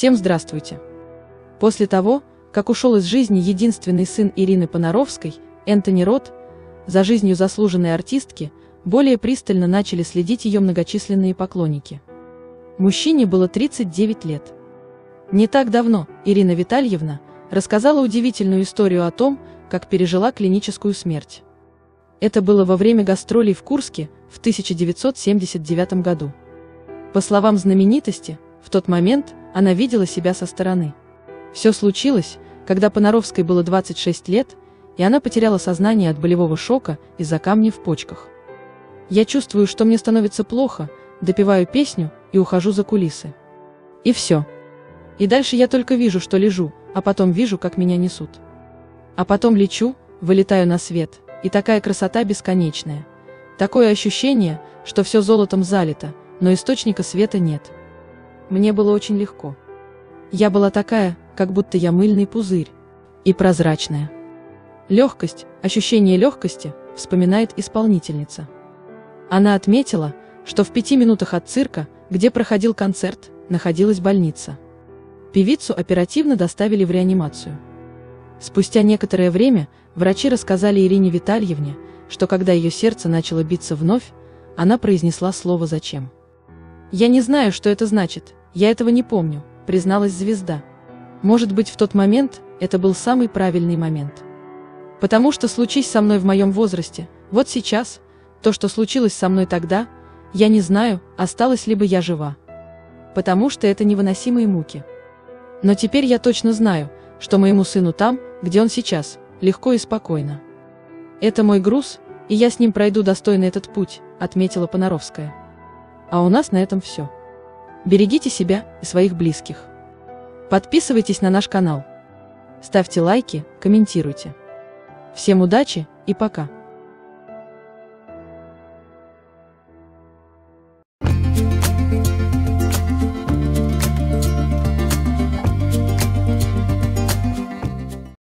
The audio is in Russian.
Всем здравствуйте. После того, как ушел из жизни единственный сын Ирины Понаровской, Энтони Рот, за жизнью заслуженной артистки, более пристально начали следить ее многочисленные поклонники. Мужчине было 39 лет. Не так давно Ирина Витальевна рассказала удивительную историю о том, как пережила клиническую смерть. Это было во время гастролей в Курске в 1979 году. По словам знаменитости, в тот момент она видела себя со стороны. Все случилось, когда Понаровской было 26 лет, и она потеряла сознание от болевого шока из-за камней в почках. Я чувствую, что мне становится плохо, допиваю песню и ухожу за кулисы. И все. И дальше я только вижу, что лежу, а потом вижу, как меня несут. А потом лечу, вылетаю на свет, и такая красота бесконечная. Такое ощущение, что все золотом залито, но источника света нет. Мне было очень легко. Я была такая, как будто я мыльный пузырь. И прозрачная. Легкость, ощущение легкости, вспоминает исполнительница. Она отметила, что в пяти минутах от цирка, где проходил концерт, находилась больница. Певицу оперативно доставили в реанимацию. Спустя некоторое время врачи рассказали Ирине Витальевне, что когда ее сердце начало биться вновь, она произнесла слово «зачем». «Я не знаю, что это значит, я этого не помню», призналась звезда. Может быть, в тот момент это был самый правильный момент. Потому что случись со мной в моем возрасте, вот сейчас, то, что случилось со мной тогда, я не знаю, осталась ли бы я жива. Потому что это невыносимые муки. Но теперь я точно знаю, что моему сыну там, где он сейчас, легко и спокойно. Это мой груз, и я с ним пройду достойно этот путь, отметила Понаровская. А у нас на этом все. Берегите себя и своих близких. Подписывайтесь на наш канал. Ставьте лайки, комментируйте. Всем удачи и пока!